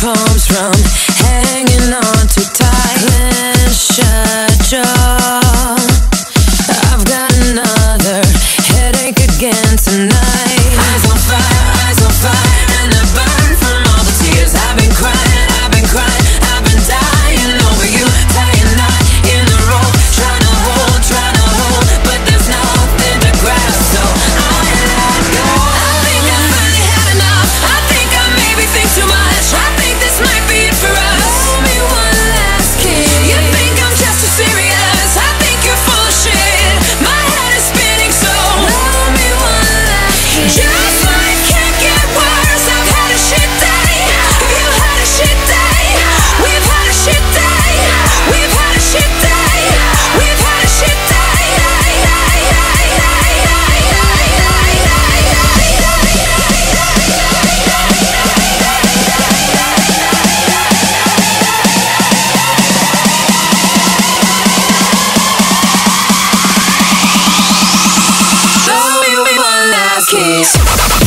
palms from hanging on too tight. Clench jaw. I've got another headache again tonight. Kiss.